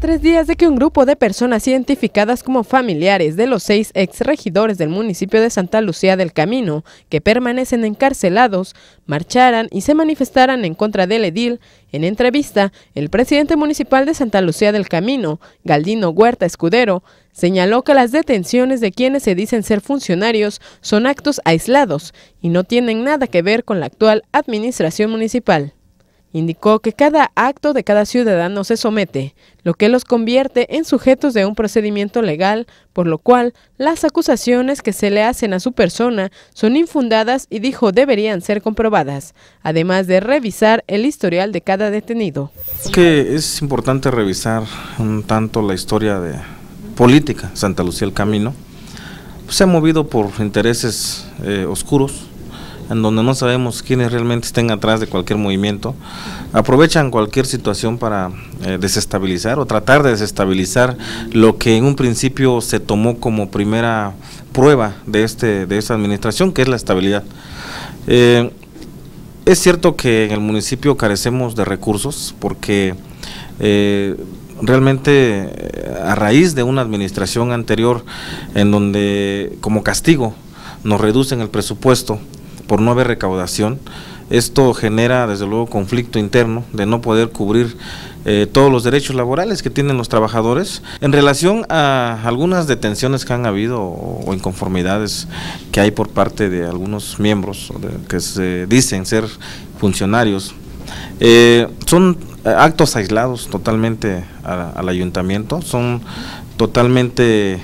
Tres días de que un grupo de personas identificadas como familiares de los seis ex regidores del municipio de Santa Lucía del Camino, que permanecen encarcelados, marcharan y se manifestaran en contra del edil, en entrevista, el presidente municipal de Santa Lucía del Camino, Galdino Huerta Escudero, señaló que las detenciones de quienes se dicen ser funcionarios son actos aislados y no tienen nada que ver con la actual administración municipal. Indicó que cada acto de cada ciudadano se somete, lo que los convierte en sujetos de un procedimiento legal, por lo cual las acusaciones que se le hacen a su persona son infundadas y dijo deberían ser comprobadas, además de revisar el historial de cada detenido. Que es importante revisar un tanto la historia de política Santa Lucía el Camino. Se ha movido por intereses eh, oscuros, en donde no sabemos quiénes realmente estén atrás de cualquier movimiento, aprovechan cualquier situación para eh, desestabilizar o tratar de desestabilizar lo que en un principio se tomó como primera prueba de, este, de esta administración, que es la estabilidad. Eh, es cierto que en el municipio carecemos de recursos porque eh, realmente a raíz de una administración anterior en donde como castigo nos reducen el presupuesto, por no haber recaudación. Esto genera desde luego conflicto interno de no poder cubrir eh, todos los derechos laborales que tienen los trabajadores en relación a algunas detenciones que han habido o, inconformidades que hay por parte de algunos miembros que se dicen ser funcionarios. Eh, son actos aislados totalmente al ayuntamiento, son totalmente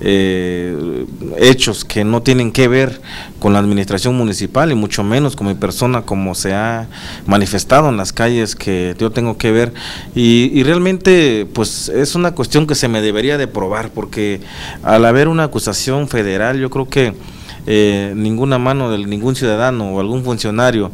eh, hechos que no tienen que ver con la administración municipal y mucho menos con mi persona como se ha manifestado en las calles que yo tengo que ver. Y, y realmente pues es una cuestión que se me debería de probar porque al haber una acusación federal yo creo que eh, ninguna mano de ningún ciudadano o algún funcionario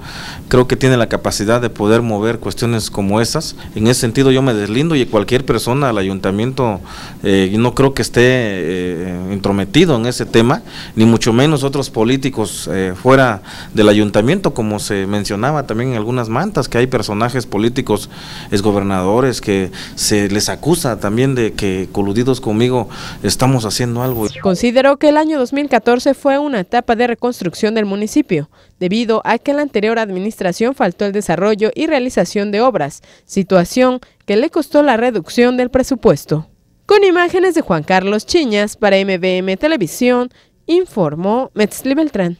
creo que tiene la capacidad de poder mover cuestiones como esas. En ese sentido yo me deslindo y cualquier persona al ayuntamiento eh, no creo que esté eh, intrometido en ese tema, ni mucho menos otros políticos fuera del ayuntamiento, como se mencionaba también en algunas mantas, que hay personajes políticos, exgobernadores, que se les acusa también de que coludidos conmigo estamos haciendo algo. Consideró que el año 2014 fue una etapa de reconstrucción del municipio, debido a que la anterior administración faltó el desarrollo y realización de obras, situación que le costó la reducción del presupuesto. Con imágenes de Juan Carlos Chiñas para MBM Televisión, informó Metzli Beltrán.